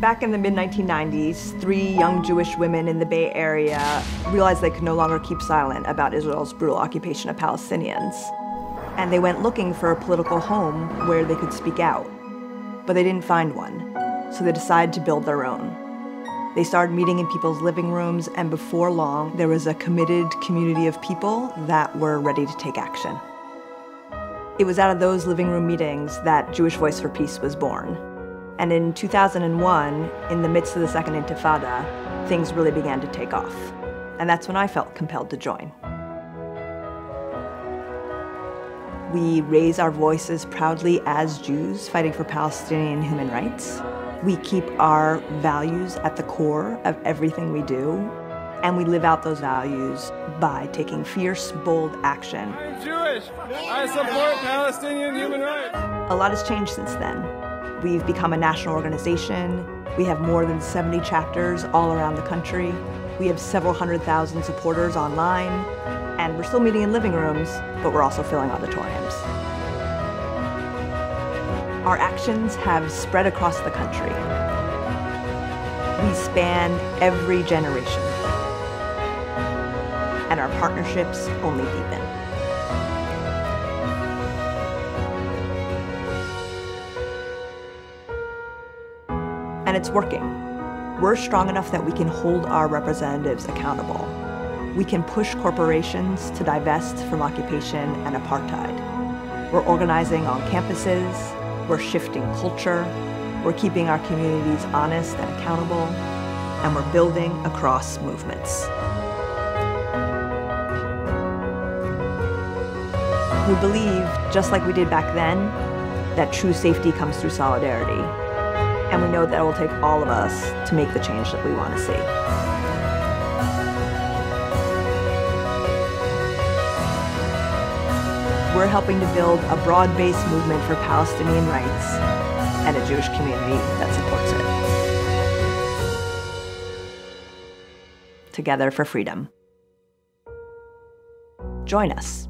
Back in the mid 1990s, three young Jewish women in the Bay Area realized they could no longer keep silent about Israel's brutal occupation of Palestinians. And they went looking for a political home where they could speak out. But they didn't find one, so they decided to build their own. They started meeting in people's living rooms, and before long, there was a committed community of people that were ready to take action. It was out of those living room meetings that Jewish Voice for Peace was born. And in 2001, in the midst of the Second Intifada, things really began to take off. And that's when I felt compelled to join. We raise our voices proudly as Jews fighting for Palestinian human rights. We keep our values at the core of everything we do, and we live out those values by taking fierce, bold action. I'm Jewish. I support Palestinian human rights. A lot has changed since then. We've become a national organization. We have more than 70 chapters all around the country. We have several hundred thousand supporters online. And we're still meeting in living rooms, but we're also filling auditoriums. Our actions have spread across the country. We span every generation. And our partnerships only deepen. And it's working. We're strong enough that we can hold our representatives accountable. We can push corporations to divest from occupation and apartheid. We're organizing on campuses, we're shifting culture, we're keeping our communities honest and accountable, and we're building across movements. We believe, just like we did back then, that true safety comes through solidarity and we know that it will take all of us to make the change that we want to see. We're helping to build a broad-based movement for Palestinian rights and a Jewish community that supports it. Together for freedom. Join us.